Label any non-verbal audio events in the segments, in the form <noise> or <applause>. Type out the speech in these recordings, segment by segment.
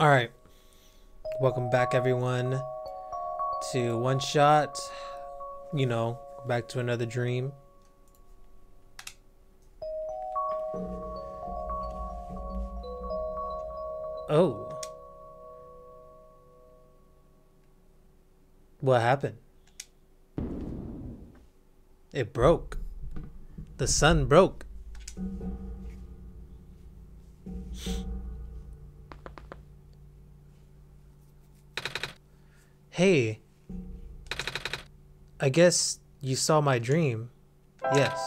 All right. Welcome back, everyone, to One Shot. You know, back to another dream. Oh. What happened? It broke. The sun broke. Hey. I guess you saw my dream. Yes.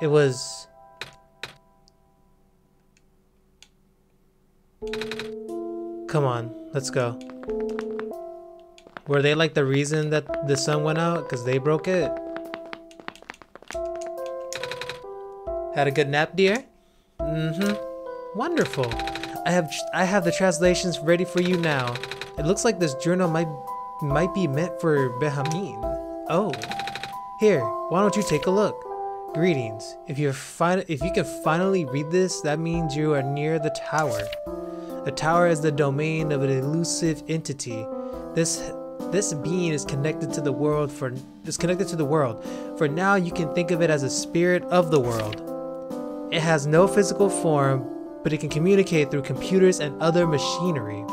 It was. Come on, let's go. Were they like the reason that the sun went out? Because they broke it? Had a good nap, dear? Mm-hmm. Wonderful. I have I have the translations ready for you now. It looks like this journal might might be meant for Behamin. Oh. Here, why don't you take a look? Greetings. If you're fin- if you can finally read this, that means you are near the tower. The tower is the domain of an elusive entity. This this being is connected to the world for is connected to the world. For now you can think of it as a spirit of the world. It has no physical form, but it can communicate through computers and other machinery.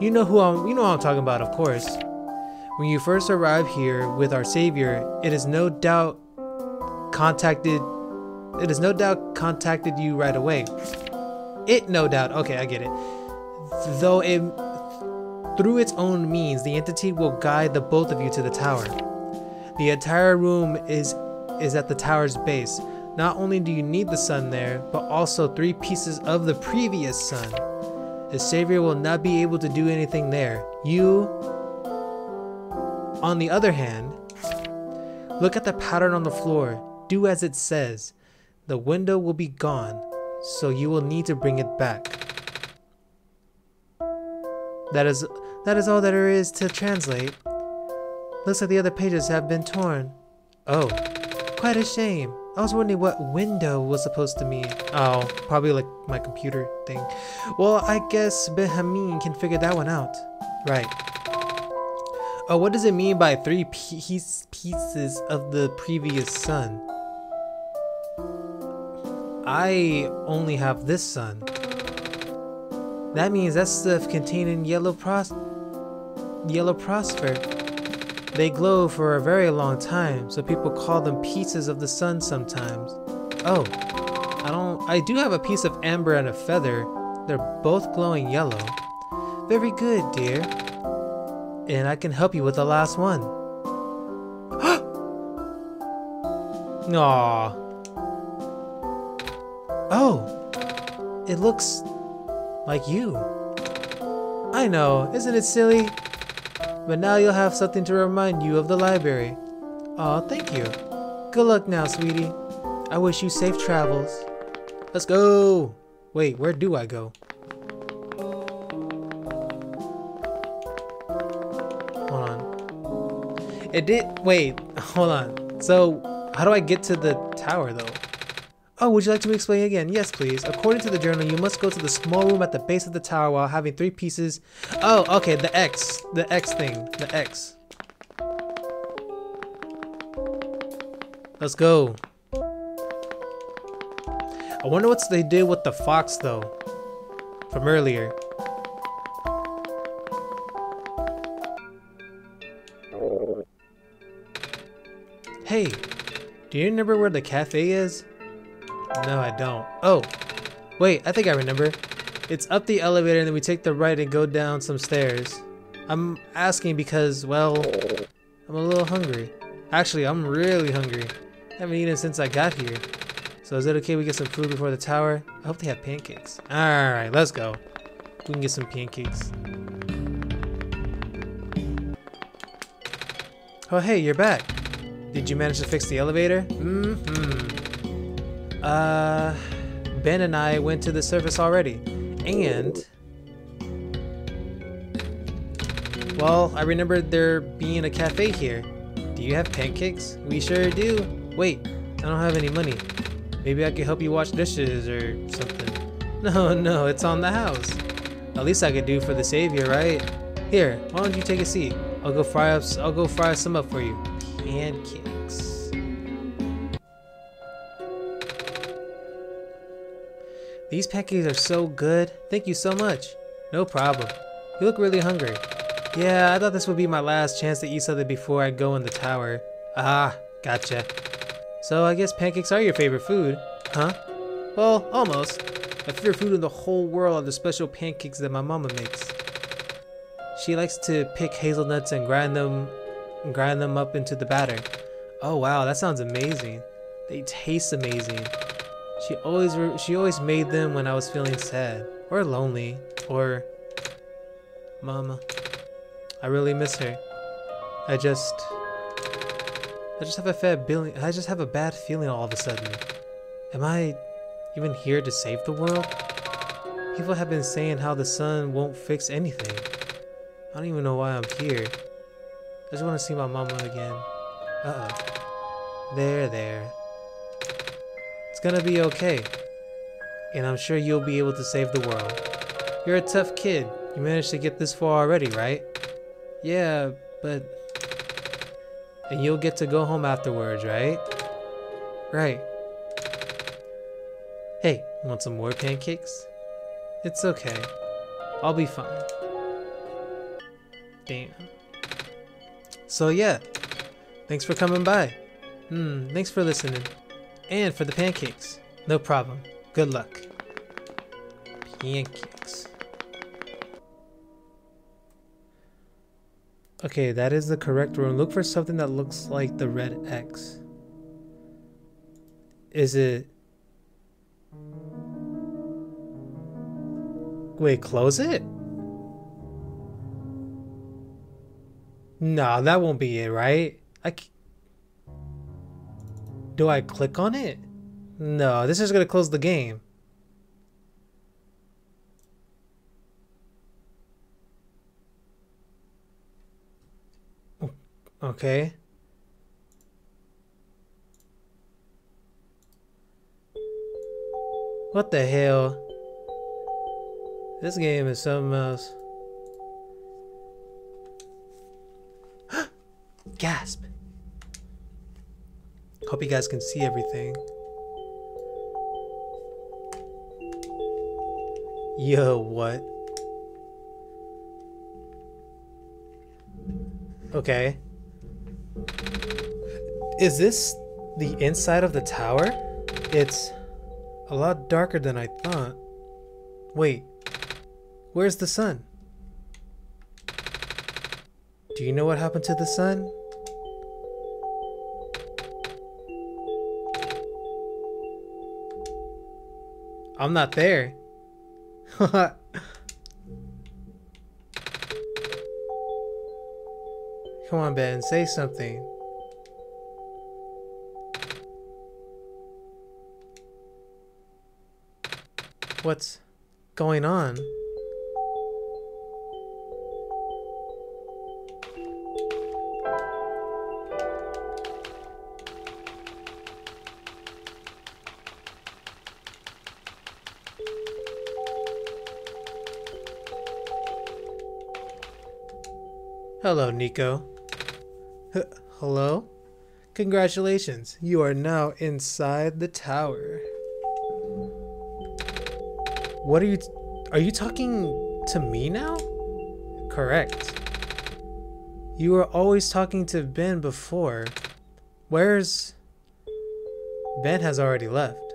You know who I'm you know I'm talking about, of course. When you first arrive here with our savior, it is no doubt contacted it has no doubt contacted you right away. It no doubt. Okay, I get it. Though it through its own means, the entity will guide the both of you to the tower. The entire room is is at the tower's base. Not only do you need the sun there, but also three pieces of the previous sun. The savior will not be able to do anything there. You on the other hand, look at the pattern on the floor. Do as it says. The window will be gone, so you will need to bring it back. That is that is all that there is to translate. Looks like the other pages have been torn. Oh, quite a shame. I was wondering what window was supposed to mean. Oh, probably like my computer thing. Well, I guess Behamin can figure that one out. Right. Oh, what does it mean by three piece, pieces of the previous sun? I only have this sun. That means that stuff containing yellow pros yellow phosphor. They glow for a very long time, so people call them pieces of the sun sometimes. Oh, I don't I do have a piece of amber and a feather. They're both glowing yellow. Very good, dear. And I can help you with the last one. <gasps> Aww. Oh, it looks like you. I know, isn't it silly? But now you'll have something to remind you of the library. Aw, thank you. Good luck now, sweetie. I wish you safe travels. Let's go! Wait, where do I go? Hold on. It did- wait, <laughs> hold on. So, how do I get to the tower though? Oh, would you like to explain again? Yes, please. According to the journal, you must go to the small room at the base of the tower while having three pieces. Oh, okay, the X. The X thing. The X. Let's go. I wonder what they did with the fox, though. From earlier. Hey, do you remember where the cafe is? No, I don't. Oh, wait, I think I remember. It's up the elevator and then we take the right and go down some stairs. I'm asking because, well, I'm a little hungry. Actually, I'm really hungry. I haven't eaten since I got here. So is it okay we get some food before the tower? I hope they have pancakes. Alright, let's go. We can get some pancakes. Oh hey, you're back. Did you manage to fix the elevator? Mm-hmm. Uh, Ben and I went to the surface already. And... Well, I remember there being a cafe here. Do you have pancakes? We sure do. Wait, I don't have any money. Maybe I could help you wash dishes or something. <laughs> No, no, it's on the house. At least I could do for the savior, right? Here, why don't you take a seat? I'll go fry up. I'll go fry some up for you. Pancakes. These pancakes are so good. Thank you so much. No problem. You look really hungry. Yeah, I thought this would be my last chance to eat something before I go in the tower. Ah, gotcha. So I guess pancakes are your favorite food, huh? Well, almost. My favorite food in the whole world are the special pancakes that my mama makes. She likes to pick hazelnuts and grind them and grind them up into the batter. Oh wow, that sounds amazing. They taste amazing. She always she always made them when I was feeling sad or lonely or mama. I really miss her. I just I just have a bad feeling I just have a bad feeling all of a sudden. Am I even here to save the world? People have been saying how the sun won't fix anything. I don't even know why I'm here. I just want to see my mama again. Uh-oh. There, there. It's gonna be okay. And I'm sure you'll be able to save the world. You're a tough kid. You managed to get this far already, right? Yeah, but... And you'll get to go home afterwards, right? Right. Hey, want some more pancakes? It's okay. I'll be fine. Damn. So yeah, thanks for coming by. Hmm, thanks for listening. And for the pancakes. No problem. Good luck. Pancakes. Okay, that is the correct room. Look for something that looks like the red X. Is it... Wait, close it? No, that won't be it, right? I c Do I click on it? No, this is gonna close the game. Okay. What the hell? This game is something else. <gasps> Gasp. Hope you guys can see everything. Yo, what? Okay. Is this the inside of the tower? It's a lot darker than I thought. Wait, Where's the sun? Do you know what happened to the sun? I'm not there. <laughs> Come on, Ben, say something. What's going on? Hello, Niko. H hello? Congratulations, you are now inside the tower. What are you... Are you talking to me now? Correct. You were always talking to Ben before. Where's... Ben has already left.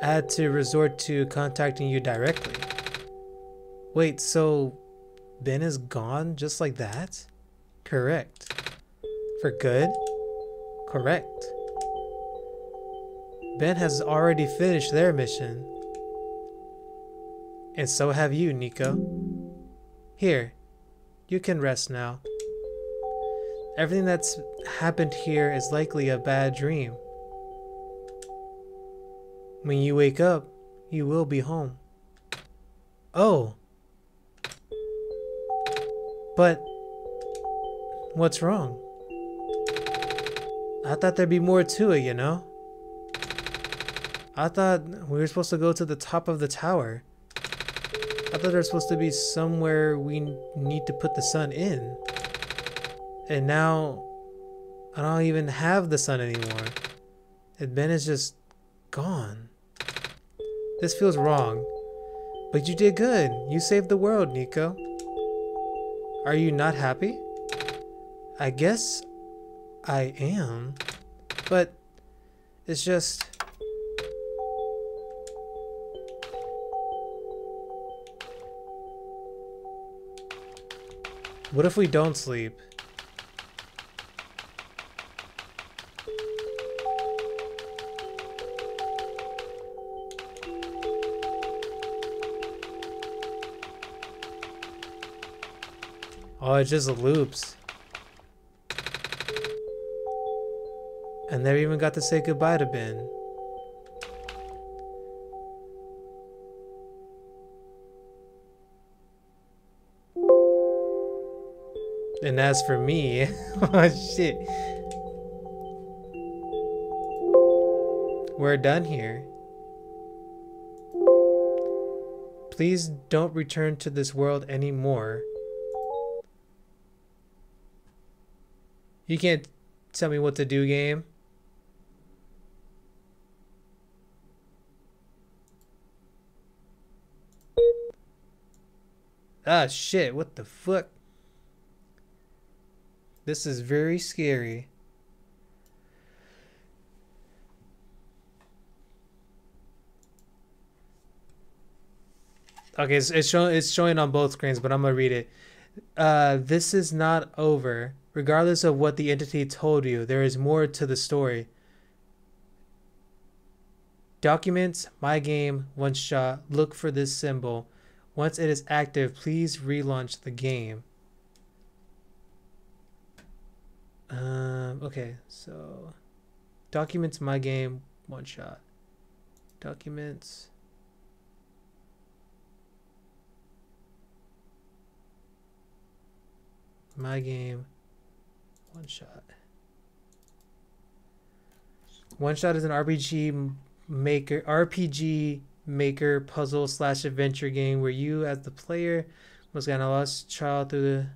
I had to resort to contacting you directly. Wait, so Ben is gone just like that? Correct. For good? Correct. Ben has already finished their mission. And so have you, Niko. Here, you can rest now. Everything that's happened here is likely a bad dream. When you wake up, you will be home. Oh! But what's wrong? I thought there'd be more to it, you know? I thought we were supposed to go to the top of the tower. I thought there's supposed to be somewhere we need to put the sun in. And now I don't even have the sun anymore. And Ben is just gone. This feels wrong. But you did good. You saved the world, Niko. Are you not happy? I guess I am. But it's just... What if we don't sleep? It just loops. And never even got to say goodbye to Ben. And as for me, <laughs> oh shit. We're done here. Please don't return to this world anymore. You can't tell me what to do, game. Ah, shit, what the fuck? This is very scary. Okay, it's, it's showing it's showing on both screens, but I'm gonna read it. Uh, this is not over. Regardless of what the entity told you, there is more to the story. Documents, my game, one shot. Look for this symbol. Once it is active, please relaunch the game. Um, okay, so documents my game one shot. Documents. My game one shot. One shot is an RPG maker RPG maker puzzle slash adventure game where you as the player must guide a lost child through the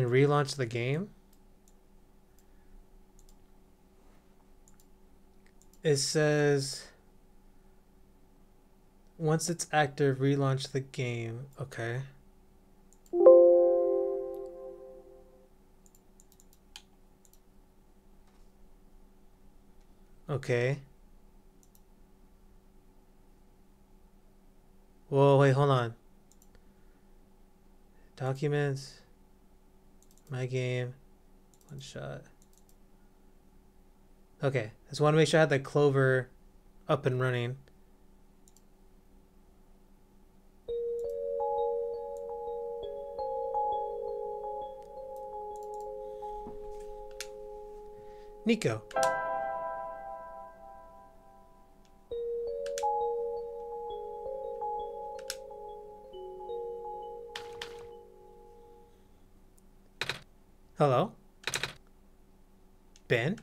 and relaunch the game. It says once it's active, relaunch the game. Okay. Okay. Whoa, wait, hold on. Documents. My game. One shot. Okay. I just want to make sure I have the clover up and running. Niko. Hello? Ben?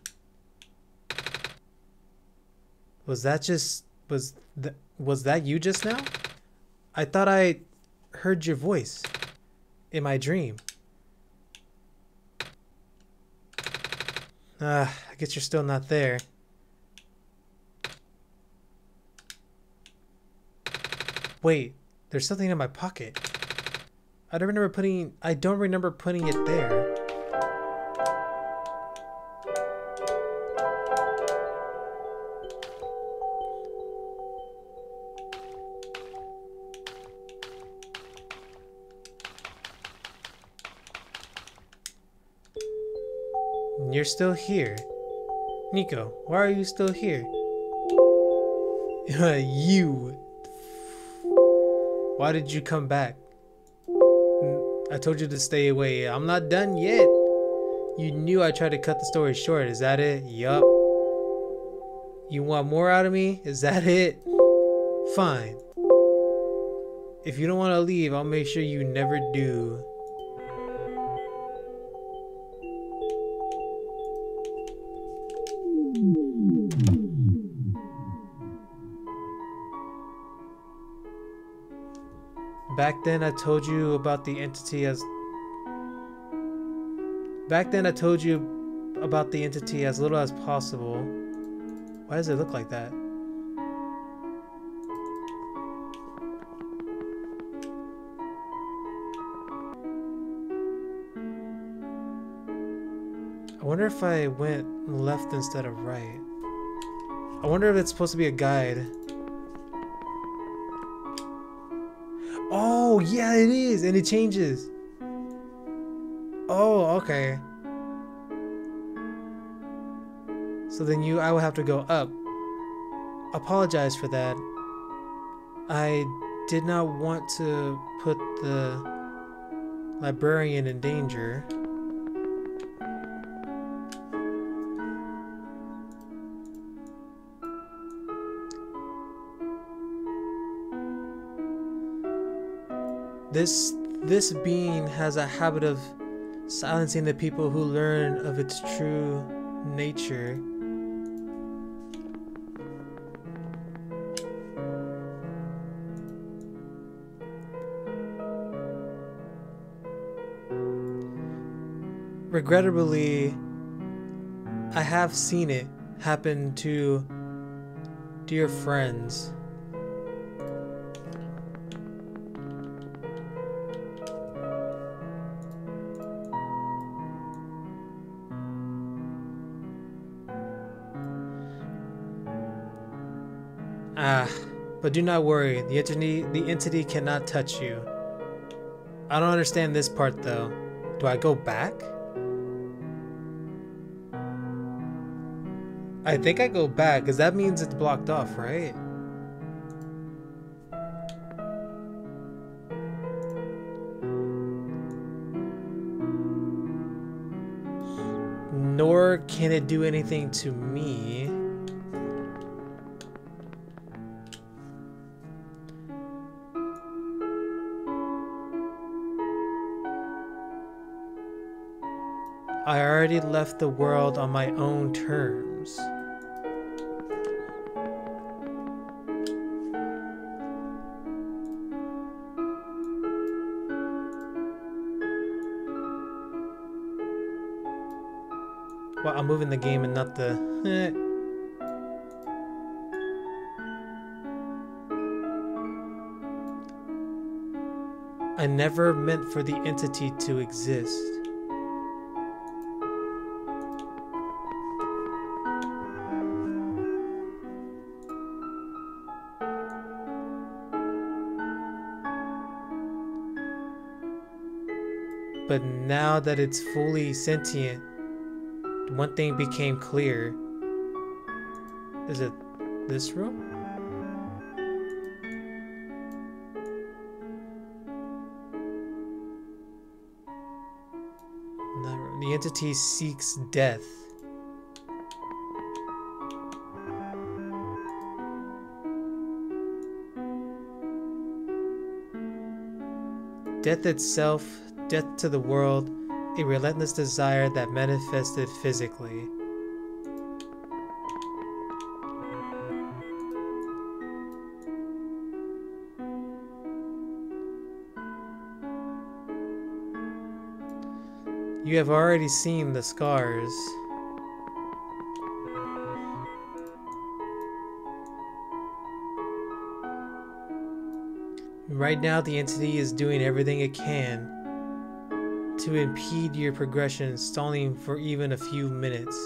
Was that just was that was that you just now? I thought I heard your voice in my dream. Ah, uh, I guess you're still not there. Wait, there's something in my pocket. I don't remember putting I don't remember putting it there. You're still here. Niko, why are you still here? <laughs> you. Why did you come back? Mm, I told you to stay away. I'm not done yet. You knew I tried to cut the story short. Is that it? Yup. You want more out of me? Is that <laughs> it? Fine. If you don't want to leave, I'll make sure you never do. Back then I told you about the entity as Back then I told you about the entity as little as possible. Why does it look like that? I wonder if I went left instead of right. I wonder if it's supposed to be a guide. Oh, yeah, it is, and it changes. Oh, okay. So then you, I will have to go up. Apologize for that. I did not want to put the librarian in danger. This this being has a habit of silencing the people who learn of its true nature. Regrettably, I have seen it happen to dear friends. But do not worry, the entity the entity cannot touch you. I don't understand this part though. Do I go back? I think I go back, because that means it's blocked off, right? Nor can it do anything to me. I already left the world on my own terms. Well, I'm moving the game and not the... Eh. I never meant for the entity to exist. Now that it's fully sentient, one thing became clear. Is it this room? The entity seeks death. Death itself, death to the world, a relentless desire that manifested physically. You have already seen the scars. Right now, the entity is doing everything it can to impede your progression, stalling for even a few minutes.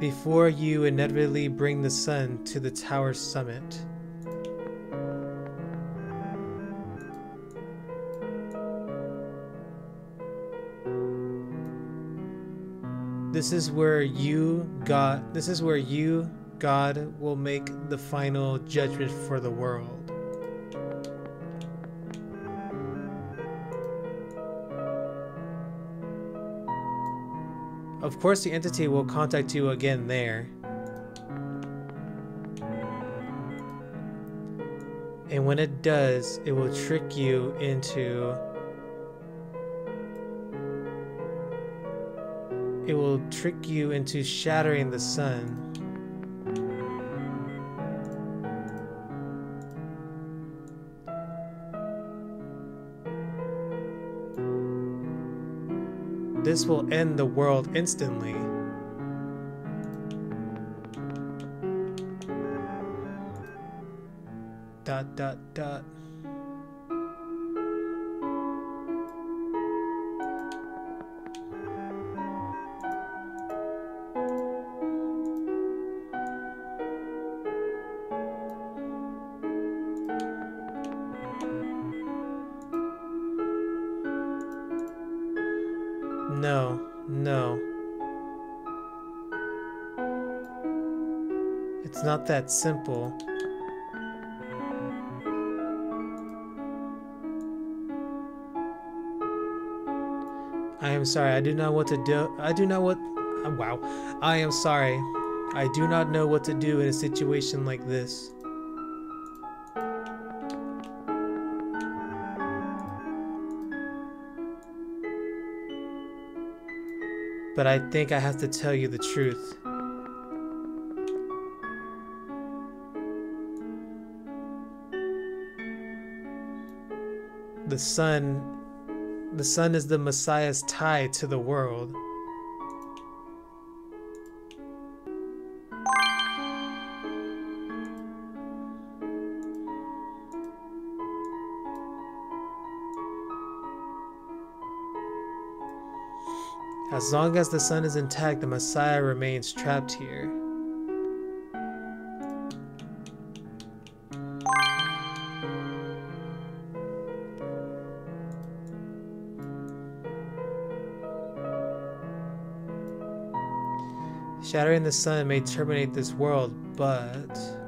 Before you inevitably bring the sun to the tower summit. This is where you got this is where you God will make the final judgment for the world. Of course, the entity will contact you again there. And when it does, it will trick you into it will trick you into shattering the sun. This will end the world instantly. Dot dot dot. No, no. It's not that simple. I am sorry, I do not know what to do. I do not what. uh, Wow. I am sorry. I do not know what to do in a situation like this. But I think I have to tell you the truth. The sun the sun is the Messiah's tie to the world. As long as the sun is intact, the Messiah remains trapped here. Shattering the sun may terminate this world, but.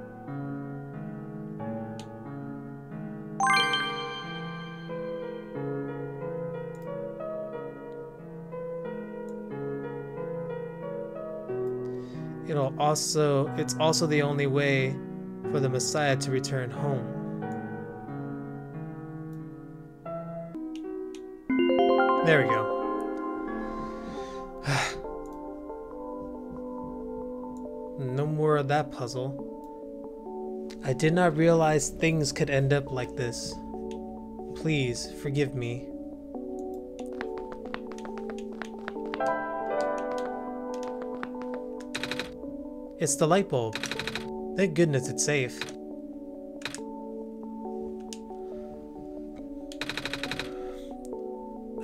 Also it's also the only way for the Messiah to return home. There we go. <sighs> No more of that puzzle. I did not realize things could end up like this. Please forgive me. It's the light bulb. Thank goodness it's safe.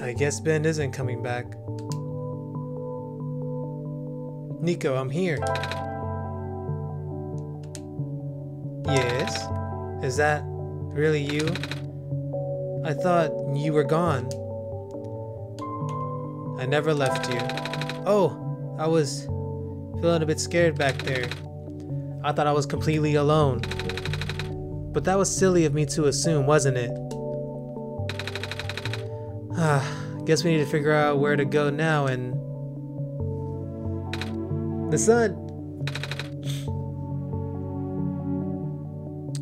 I guess Ben isn't coming back. Niko, I'm here. Yes? Is that really you? I thought you were gone. I never left you. Oh, I was feeling a little bit scared back there. I thought I was completely alone. But that was silly of me to assume, wasn't it? Ah, guess we need to figure out where to go now and... The sun!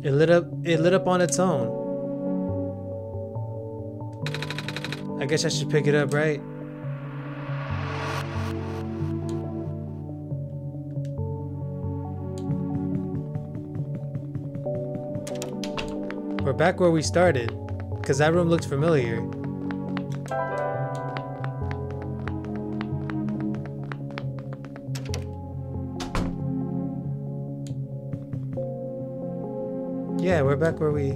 It lit up it lit up on its own. I guess I should pick it up, right? We're back where we started, because that room looked familiar. Yeah, we're back where we...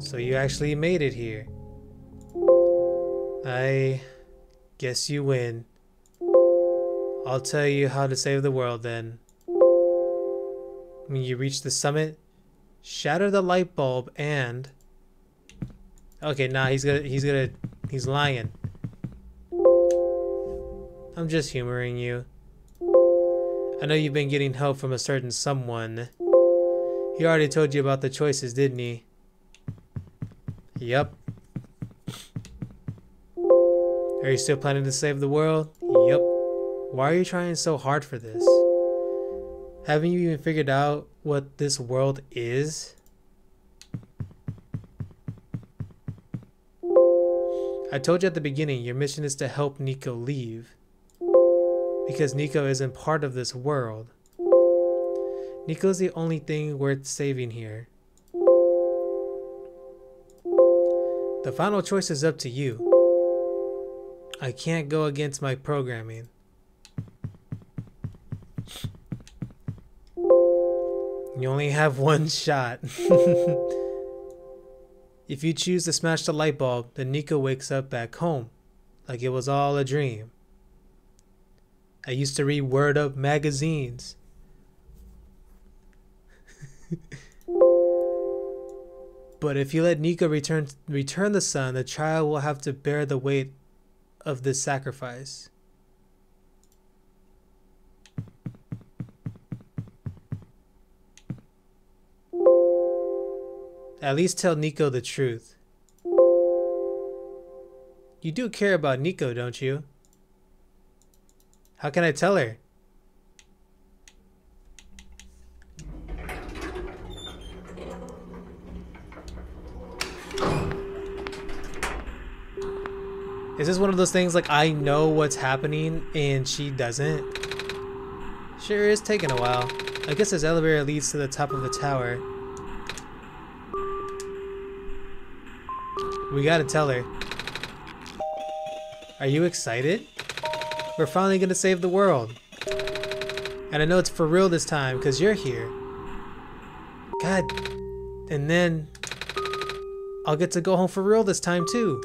So you actually made it here. I guess you win. I'll tell you how to save the world then. When you reach the summit, shatter the light bulb and... Okay, nah, he's gonna, he's gonna, he's lying. I'm just humoring you. I know you've been getting help from a certain someone. He already told you about the choices, didn't he? Yep. Are you still planning to save the world? Yep. Why are you trying so hard for this? Haven't you even figured out what this world is? I told you at the beginning, your mission is to help Niko leave. Because Niko isn't part of this world. Niko's the only thing worth saving here. The final choice is up to you. I can't go against my programming. You only have <laughs> one shot. <laughs> if you choose to smash the light bulb, then Niko wakes up back home, like it was all a dream. I used to read Word Up magazines. <laughs> but if you let Niko return return the sun, the child will have to bear the weight of this sacrifice. At least tell Niko the truth. You do care about Niko, don't you? How can I tell her? Is this one of those things like I know what's happening and she doesn't? Sure is taking a while. I guess this elevator leads to the top of the tower. We gotta tell her. Are you excited? We're finally gonna save the world. And I know it's for real this time because you're here. God. And then I'll get to go home for real this time too.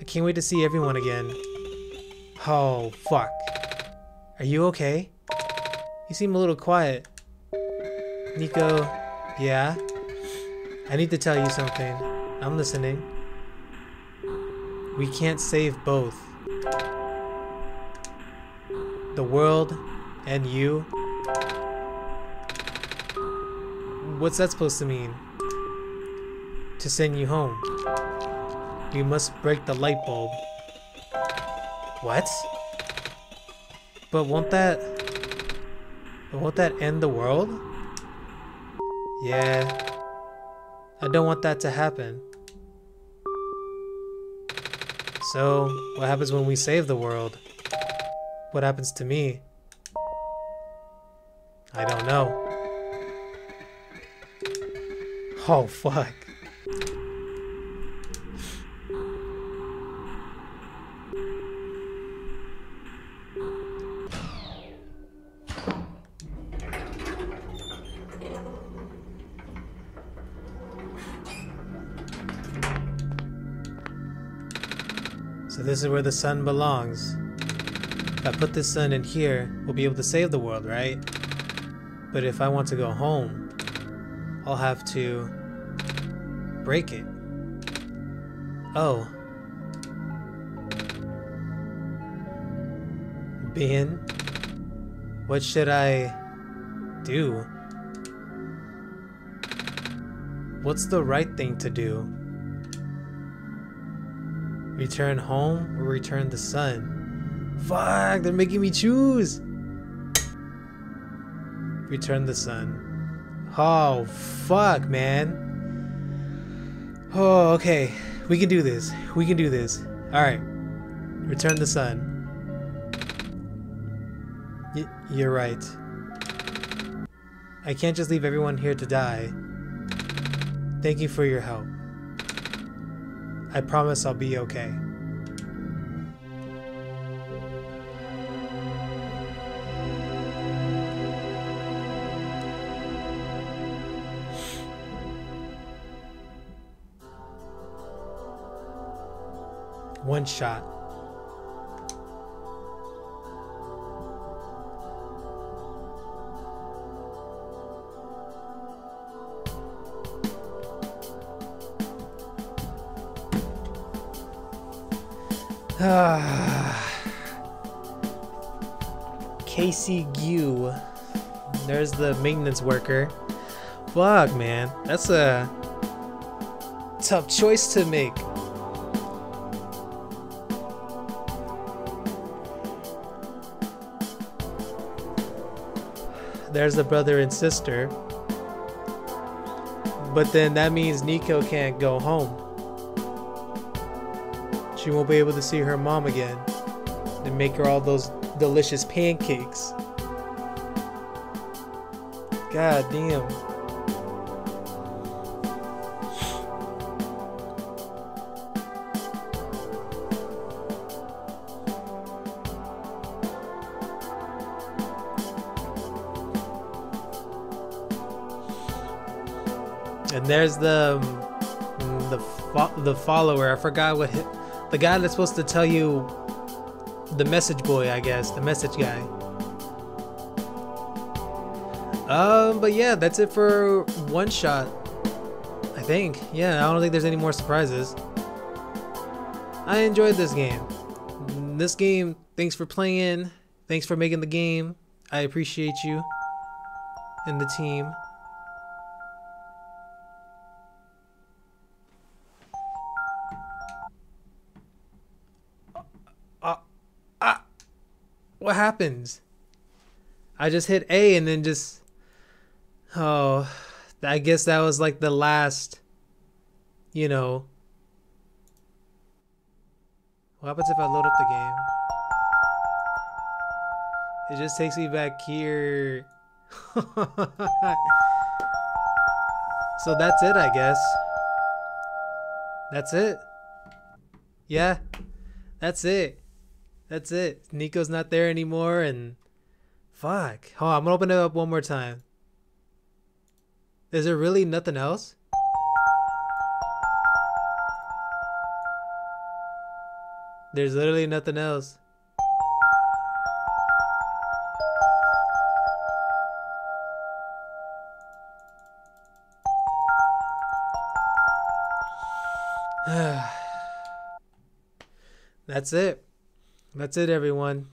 I can't wait to see everyone again. Oh, fuck. Are you okay? You seem a little quiet. Niko, yeah? I need to tell you something. I'm listening. We can't save both. The world and you. What's that supposed to mean? To send you home. We must break the light bulb. What? But won't that... Won't that end the world? Yeah. I don't want that to happen. So, what happens when we save the world? What happens to me? I don't know. Oh, fuck. So this is where the sun belongs. If I put this sun in here, we'll be able to save the world, right? But if I want to go home, I'll have to break it. Oh. Ben, what should I do? What's the right thing to do? Return home or return the sun? Fuck, they're making me choose. Return the sun. Oh, fuck, man. Oh, okay. We can do this. We can do this. Alright. Return the sun. Y you're right. I can't just leave everyone here to die. Thank you for your help. I promise I'll be okay. One shot. <sighs> Casey Gu. There's the maintenance worker. Fuck, man. That's a tough choice to make. There's the brother and sister. But then that means Niko can't go home. She won't be able to see her mom again and make her all those delicious pancakes. God damn. And there's the um, the fo- the follower. I forgot what the guy that's supposed to tell you the message boy, I guess, the message guy. Um, but yeah, that's it for OneShot. I think. Yeah, I don't think there's any more surprises. I enjoyed this game. This game, thanks for playing. Thanks for making the game. I appreciate you and the team. What happens? I just hit A and then just oh, I guess that was like the last, you know. What happens if I load up the game? It just takes me back here. <laughs> so that's it, I guess. That's it. Yeah, that's it. That's it. Niko's not there anymore, and fuck. Hold on, I'm gonna open it up one more time. Is there really nothing else? There's literally nothing else. <sighs> That's it. That's it, everyone.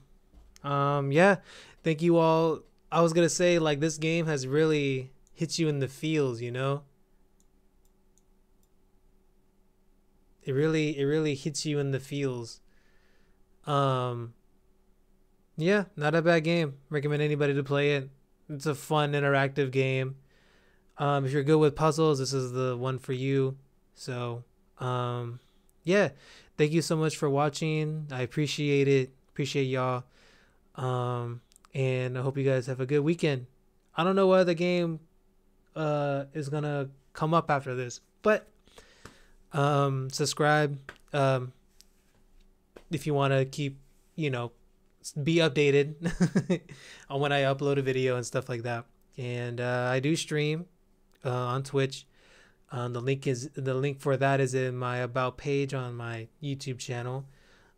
Um, yeah, thank you all. I was gonna say like this game has really hit you in the feels, you know. It really, it really hits you in the feels. Um, yeah, not a bad game. Recommend anybody to play it. It's a fun, interactive game. Um, if you're good with puzzles, this is the one for you. So, um, yeah, thank you so much for watching. I appreciate it. Appreciate y'all. Um, and I hope you guys have a good weekend. I don't know what other game uh is gonna come up after this, but um, subscribe um if you want to keep you know be updated <laughs> on when I upload a video and stuff like that. And uh, I do stream uh, on Twitch. Um, the link is the link for that is in my about page on my YouTube channel.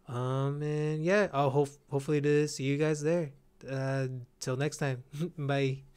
Um, and yeah, I'll hope hopefully to see you guys there. Uh, till next time, <laughs> bye.